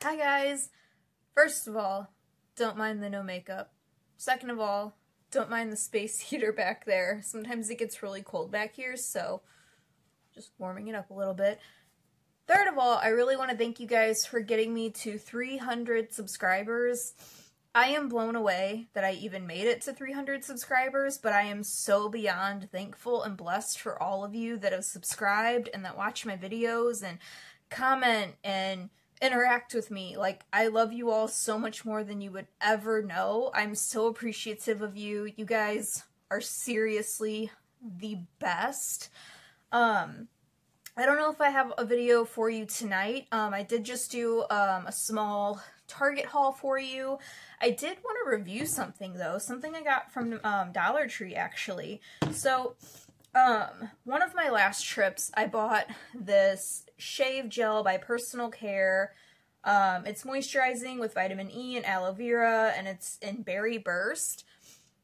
Hi guys! First of all, don't mind the no makeup. Second of all, don't mind the space heater back there. Sometimes it gets really cold back here, so just warming it up a little bit. Third of all, I really want to thank you guys for getting me to 300 subscribers. I am blown away that I even made it to 300 subscribers, but I am so beyond thankful and blessed for all of you that have subscribed and that watch my videos and comment and interact with me. Like, I love you all so much more than you would ever know. I'm so appreciative of you. You guys are seriously the best. Um, I don't know if I have a video for you tonight. Um, I did just do um, a small Target haul for you. I did want to review something though, something I got from um, Dollar Tree actually. So, um, one of my last trips, I bought this shave gel by Personal Care. Um, it's moisturizing with vitamin E and aloe vera, and it's in Berry Burst.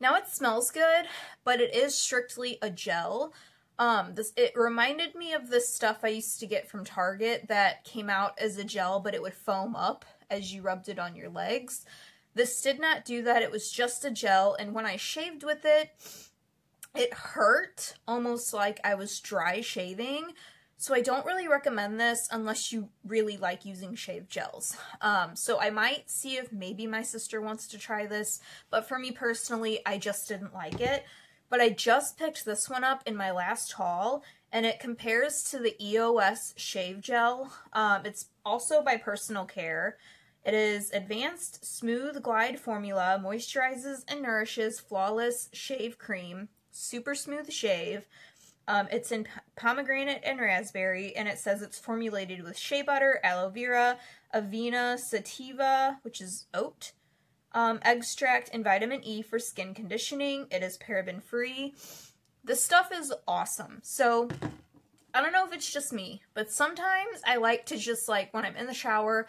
Now it smells good, but it is strictly a gel. Um, this it reminded me of this stuff I used to get from Target that came out as a gel, but it would foam up as you rubbed it on your legs. This did not do that. It was just a gel, and when I shaved with it, it hurt almost like I was dry shaving. So I don't really recommend this unless you really like using shave gels. Um, so I might see if maybe my sister wants to try this, but for me personally, I just didn't like it. But I just picked this one up in my last haul, and it compares to the EOS shave gel. Um, it's also by Personal Care. It is advanced smooth glide formula, moisturizes and nourishes flawless shave cream super smooth shave. Um, it's in pomegranate and raspberry, and it says it's formulated with shea butter, aloe vera, avena sativa, which is oat, um, extract, and vitamin E for skin conditioning. It is paraben free. The stuff is awesome. So, I don't know if it's just me, but sometimes I like to just like when I'm in the shower,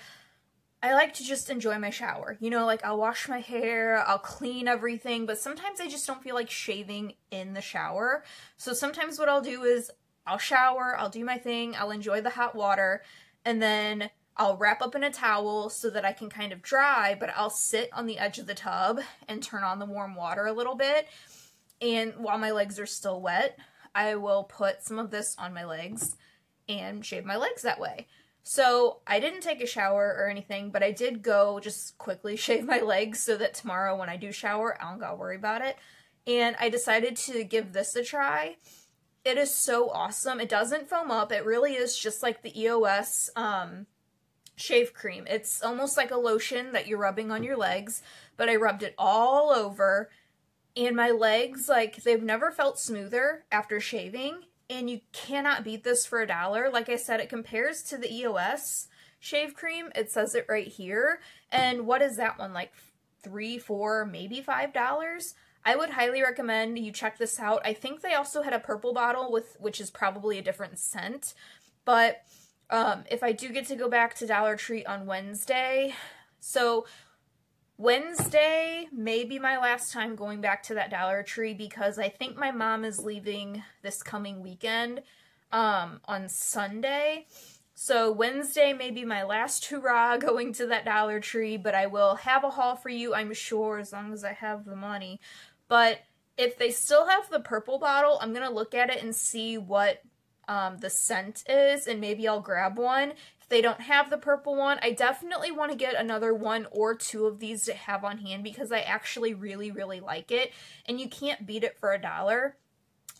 I like to just enjoy my shower. You know, like I'll wash my hair, I'll clean everything, but sometimes I just don't feel like shaving in the shower. So sometimes what I'll do is I'll shower, I'll do my thing, I'll enjoy the hot water, and then I'll wrap up in a towel so that I can kind of dry, but I'll sit on the edge of the tub and turn on the warm water a little bit. And while my legs are still wet, I will put some of this on my legs and shave my legs that way. So I didn't take a shower or anything, but I did go just quickly shave my legs so that tomorrow when I do shower, I don't gotta worry about it. And I decided to give this a try. It is so awesome. It doesn't foam up. It really is just like the EOS um, shave cream. It's almost like a lotion that you're rubbing on your legs, but I rubbed it all over and my legs, like, they've never felt smoother after shaving and you cannot beat this for a dollar. Like I said, it compares to the EOS shave cream. It says it right here. And what is that one? Like three, four, maybe five dollars? I would highly recommend you check this out. I think they also had a purple bottle with which is probably a different scent. But um, if I do get to go back to Dollar Tree on Wednesday, so Wednesday may be my last time going back to that Dollar Tree because I think my mom is leaving this coming weekend um, on Sunday. So Wednesday may be my last hurrah going to that Dollar Tree, but I will have a haul for you, I'm sure, as long as I have the money. But if they still have the purple bottle, I'm going to look at it and see what um, the scent is, and maybe I'll grab one. They don't have the purple one, I definitely want to get another one or two of these to have on hand because I actually really, really like it. And you can't beat it for a dollar.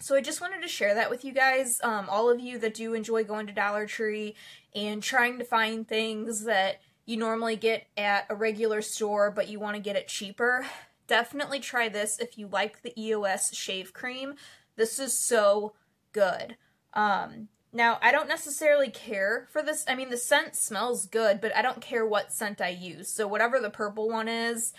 So I just wanted to share that with you guys, um, all of you that do enjoy going to Dollar Tree and trying to find things that you normally get at a regular store but you want to get it cheaper. Definitely try this if you like the EOS shave cream. This is so good. Um, now, I don't necessarily care for this. I mean, the scent smells good, but I don't care what scent I use. So whatever the purple one is,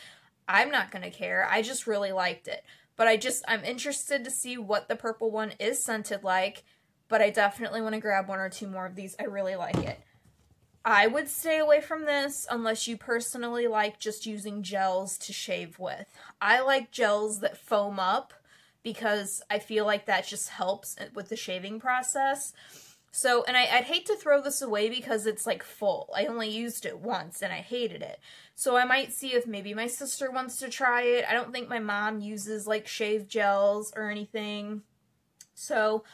I'm not going to care. I just really liked it. But I just, I'm interested to see what the purple one is scented like, but I definitely want to grab one or two more of these. I really like it. I would stay away from this unless you personally like just using gels to shave with. I like gels that foam up because I feel like that just helps with the shaving process. So, and I, would hate to throw this away because it's like full. I only used it once and I hated it. So I might see if maybe my sister wants to try it. I don't think my mom uses like shave gels or anything. So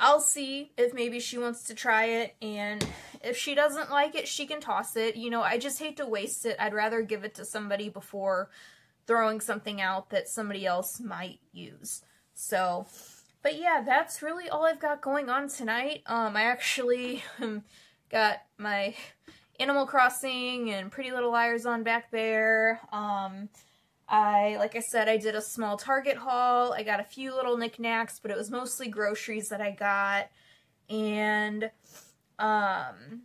I'll see if maybe she wants to try it. And if she doesn't like it, she can toss it. You know, I just hate to waste it. I'd rather give it to somebody before throwing something out that somebody else might use. So, but yeah, that's really all I've got going on tonight. Um, I actually got my Animal Crossing and Pretty Little Liars on back there. Um, I, like I said, I did a small Target haul. I got a few little knickknacks, but it was mostly groceries that I got. And, um,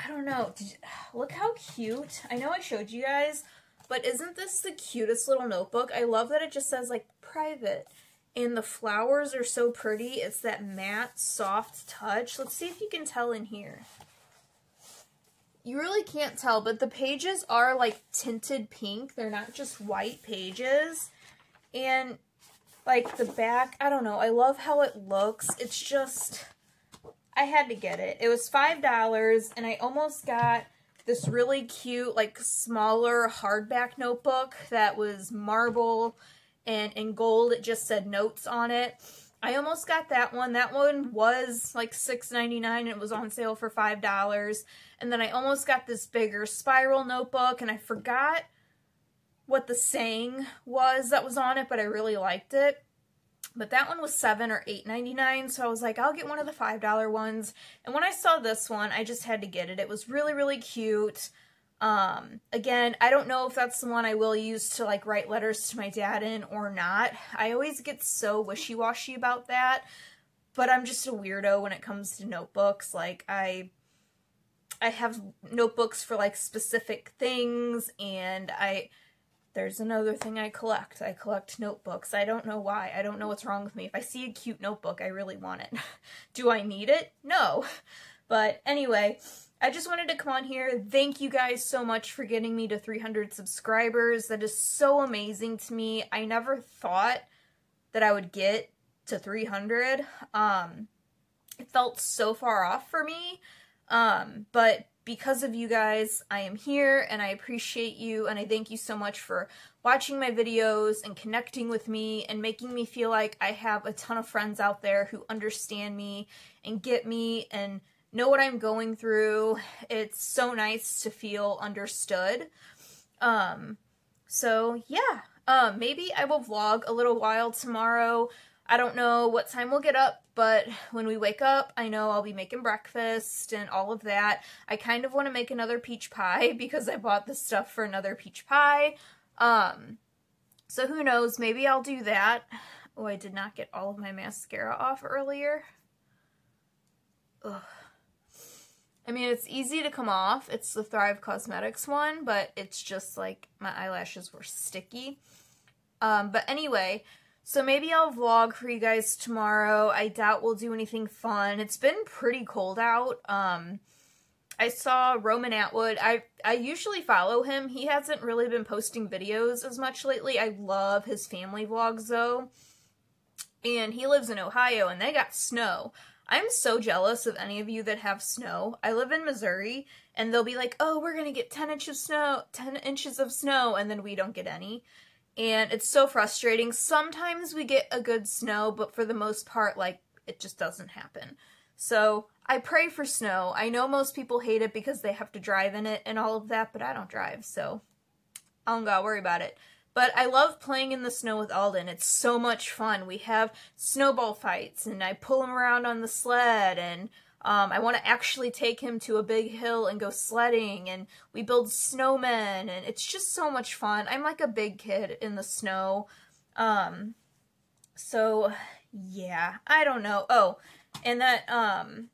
I don't know. You, look how cute. I know I showed you guys, but isn't this the cutest little notebook? I love that it just says, like, private. And the flowers are so pretty. It's that matte, soft touch. Let's see if you can tell in here. You really can't tell, but the pages are like tinted pink. They're not just white pages. And like the back, I don't know. I love how it looks. It's just, I had to get it. It was $5 and I almost got this really cute, like smaller hardback notebook that was marble and in gold it just said notes on it. I almost got that one. That one was like $6.99 and it was on sale for $5. And then I almost got this bigger spiral notebook and I forgot what the saying was that was on it, but I really liked it. But that one was seven or eight ninety nine, so I was like, I'll get one of the five dollar ones. And when I saw this one, I just had to get it. It was really, really cute. Um, again, I don't know if that's the one I will use to like write letters to my dad in or not. I always get so wishy-washy about that, but I'm just a weirdo when it comes to notebooks. Like I I have notebooks for like specific things and I there's another thing I collect. I collect notebooks. I don't know why. I don't know what's wrong with me. If I see a cute notebook, I really want it. Do I need it? No. But anyway, I just wanted to come on here. Thank you guys so much for getting me to 300 subscribers. That is so amazing to me. I never thought that I would get to 300. Um, it felt so far off for me. Um, but because of you guys, I am here and I appreciate you and I thank you so much for watching my videos and connecting with me and making me feel like I have a ton of friends out there who understand me and get me and know what I'm going through. It's so nice to feel understood. Um, so yeah, um, maybe I will vlog a little while tomorrow. I don't know what time we'll get up, but when we wake up, I know I'll be making breakfast and all of that. I kind of want to make another peach pie because I bought the stuff for another peach pie. Um, so who knows, maybe I'll do that. Oh, I did not get all of my mascara off earlier. Ugh. I mean, it's easy to come off. It's the Thrive Cosmetics one, but it's just like my eyelashes were sticky. Um, but anyway, so maybe I'll vlog for you guys tomorrow. I doubt we'll do anything fun. It's been pretty cold out. Um, I saw Roman Atwood. I I usually follow him. He hasn't really been posting videos as much lately. I love his family vlogs though. And he lives in Ohio and they got snow. I'm so jealous of any of you that have snow. I live in Missouri and they'll be like, "Oh, we're going to get 10 inches of snow, 10 inches of snow," and then we don't get any. And it's so frustrating. Sometimes we get a good snow, but for the most part like it just doesn't happen. So, I pray for snow. I know most people hate it because they have to drive in it and all of that, but I don't drive, so I don't gotta worry about it. But I love playing in the snow with Alden. It's so much fun. We have snowball fights, and I pull him around on the sled, and um, I want to actually take him to a big hill and go sledding, and we build snowmen, and it's just so much fun. I'm like a big kid in the snow. Um, so, yeah, I don't know. Oh, and that, um,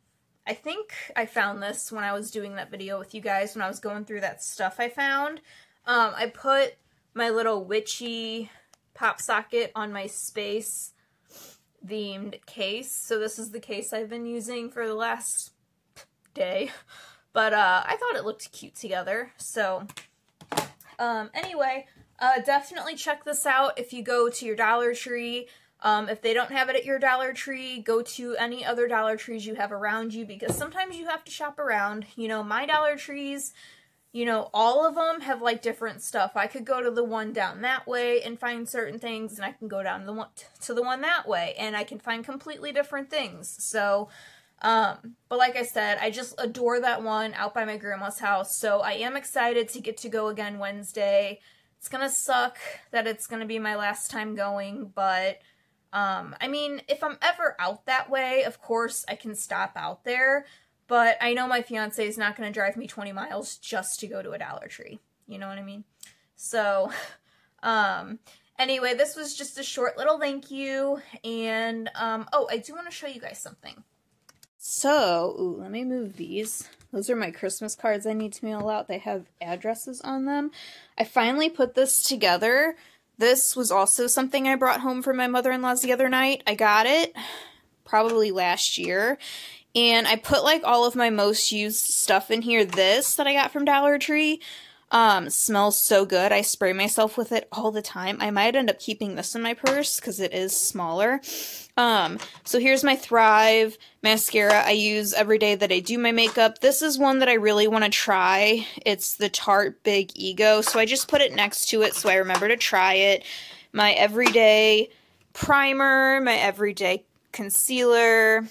I think I found this when I was doing that video with you guys, when I was going through that stuff I found. Um, I put my little witchy pop socket on my space themed case. So this is the case I've been using for the last day. But uh, I thought it looked cute together. So um, anyway, uh, definitely check this out if you go to your Dollar Tree. Um, if they don't have it at your Dollar Tree, go to any other Dollar Trees you have around you because sometimes you have to shop around. You know, my Dollar Trees, you know, all of them have like different stuff. I could go to the one down that way and find certain things, and I can go down to the one to the one that way, and I can find completely different things. So, um, but like I said, I just adore that one out by my grandma's house. So I am excited to get to go again Wednesday. It's gonna suck that it's gonna be my last time going, but um, I mean, if I'm ever out that way, of course I can stop out there, but I know my fiance is not going to drive me 20 miles just to go to a Dollar Tree. You know what I mean? So, um, anyway, this was just a short little thank you, and, um, oh, I do want to show you guys something. So, ooh, let me move these. Those are my Christmas cards I need to mail out. They have addresses on them. I finally put this together this was also something I brought home from my mother-in-law's the other night. I got it probably last year. And I put like all of my most used stuff in here. This that I got from Dollar Tree um, smells so good. I spray myself with it all the time. I might end up keeping this in my purse because it is smaller. Um, so here's my Thrive mascara I use every day that I do my makeup. This is one that I really want to try. It's the Tarte Big Ego. So I just put it next to it so I remember to try it. My everyday primer, my everyday concealer,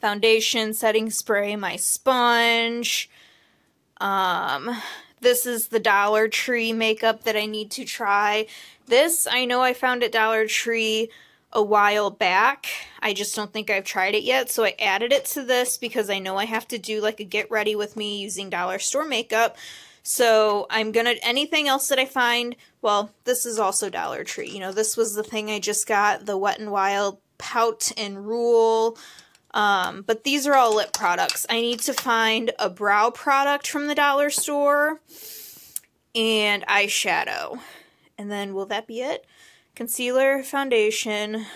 foundation, setting spray, my sponge, um, this is the Dollar Tree makeup that I need to try. This, I know I found at Dollar Tree a while back. I just don't think I've tried it yet, so I added it to this because I know I have to do like a get ready with me using dollar store makeup. So I'm gonna, anything else that I find, well, this is also Dollar Tree. You know, this was the thing I just got, the Wet n Wild Pout and Rule um, but these are all lip products. I need to find a brow product from the dollar store and eyeshadow. And then will that be it? Concealer, foundation,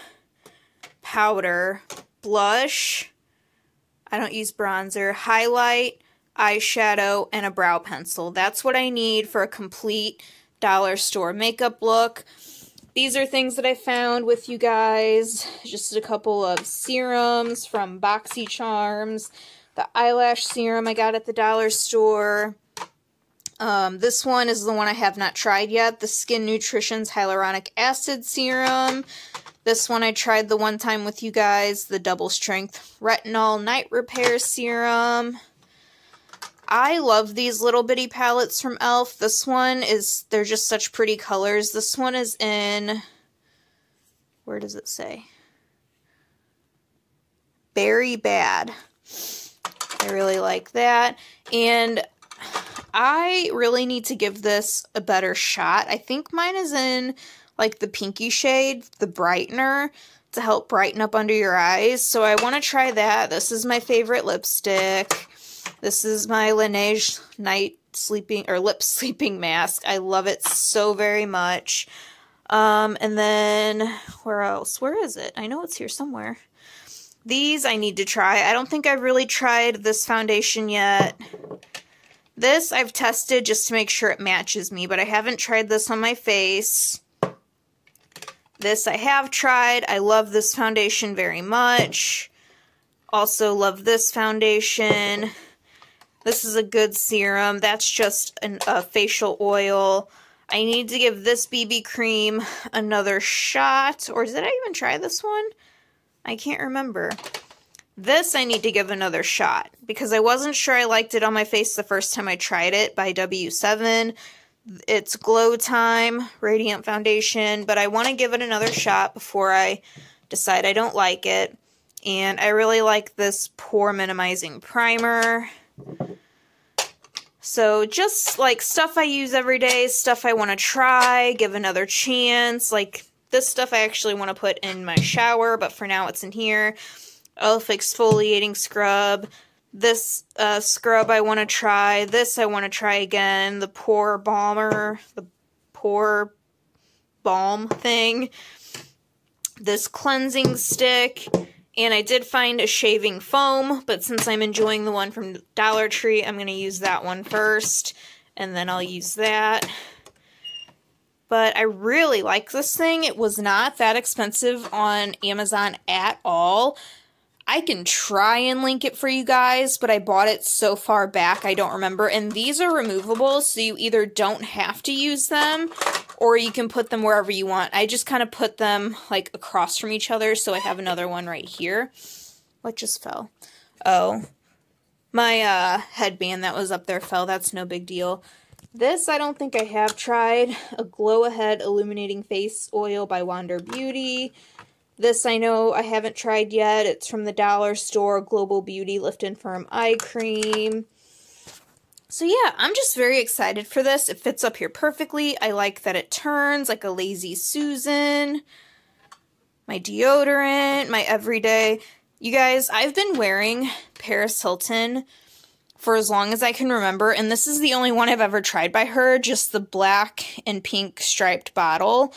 powder, blush. I don't use bronzer, highlight, eyeshadow, and a brow pencil. That's what I need for a complete dollar store makeup look. These are things that I found with you guys. Just a couple of serums from BoxyCharms. The eyelash serum I got at the dollar store. Um, this one is the one I have not tried yet. The Skin Nutrition's Hyaluronic Acid Serum. This one I tried the one time with you guys. The Double Strength Retinol Night Repair Serum. I love these little bitty palettes from e.l.f. This one is, they're just such pretty colors. This one is in, where does it say? Berry Bad. I really like that. And I really need to give this a better shot. I think mine is in like the pinky shade, the brightener, to help brighten up under your eyes. So I want to try that. This is my favorite lipstick. This is my Laneige night sleeping or lip sleeping mask. I love it so very much. Um, and then where else? Where is it? I know it's here somewhere. These I need to try. I don't think I've really tried this foundation yet. This I've tested just to make sure it matches me, but I haven't tried this on my face. This I have tried. I love this foundation very much. Also love this foundation. This is a good serum. That's just an, a facial oil. I need to give this BB cream another shot. Or did I even try this one? I can't remember. This I need to give another shot because I wasn't sure I liked it on my face the first time I tried it by W7. It's Glow Time Radiant Foundation, but I want to give it another shot before I decide I don't like it. And I really like this pore minimizing primer. So just like stuff I use every day, stuff I want to try, give another chance. Like this stuff I actually want to put in my shower, but for now it's in here. Elf exfoliating scrub. This uh, scrub I want to try. This I want to try again. The pore balmer, the pore balm thing. This cleansing stick and I did find a shaving foam, but since I'm enjoying the one from Dollar Tree, I'm going to use that one first. And then I'll use that. but I really like this thing. It was not that expensive on Amazon at all. I can try and link it for you guys, but I bought it so far back I don't remember. And these are removable, so you either don't have to use them or you can put them wherever you want. I just kind of put them like across from each other, so I have another one right here. What just fell? Oh, my uh, headband that was up there fell. That's no big deal. This I don't think I have tried. A Glow Ahead Illuminating Face Oil by Wander Beauty. This I know I haven't tried yet. It's from the dollar store, Global Beauty Lift and Firm Eye Cream. So yeah, I'm just very excited for this. It fits up here perfectly. I like that it turns like a Lazy Susan. My deodorant, my everyday. You guys, I've been wearing Paris Hilton for as long as I can remember, and this is the only one I've ever tried by her, just the black and pink striped bottle.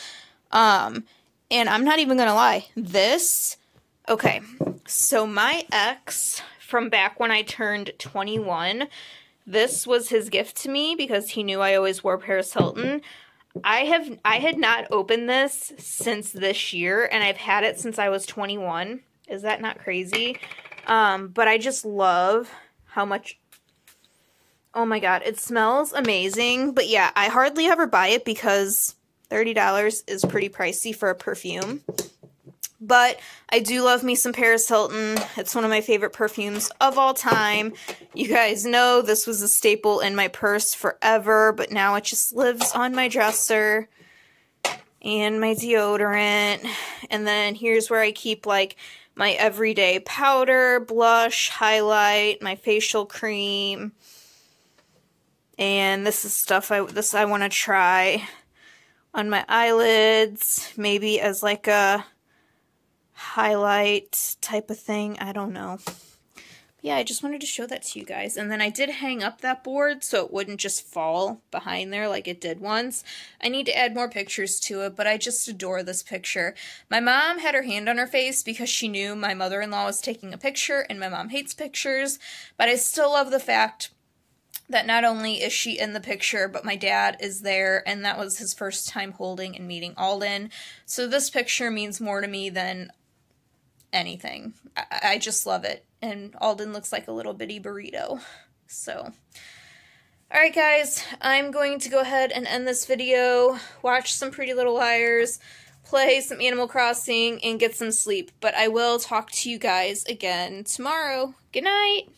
Um, and I'm not even gonna lie, this, okay, so my ex from back when I turned 21, this was his gift to me because he knew I always wore Paris Hilton. I have I had not opened this since this year and I've had it since I was 21. Is that not crazy? Um, but I just love how much Oh my god, it smells amazing. But yeah, I hardly ever buy it because $30 is pretty pricey for a perfume. But I do love me some Paris Hilton. It's one of my favorite perfumes of all time. You guys know this was a staple in my purse forever, but now it just lives on my dresser and my deodorant. And then here's where I keep like my everyday powder, blush, highlight, my facial cream. And this is stuff I this I want to try on my eyelids, maybe as like a highlight type of thing. I don't know. Yeah, I just wanted to show that to you guys. And then I did hang up that board so it wouldn't just fall behind there like it did once. I need to add more pictures to it, but I just adore this picture. My mom had her hand on her face because she knew my mother-in-law was taking a picture and my mom hates pictures, but I still love the fact that not only is she in the picture, but my dad is there, and that was his first time holding and meeting Alden. So this picture means more to me than anything. I, I just love it. And Alden looks like a little bitty burrito. So, alright guys, I'm going to go ahead and end this video, watch some Pretty Little Liars, play some Animal Crossing, and get some sleep. But I will talk to you guys again tomorrow. Good night!